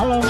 哦。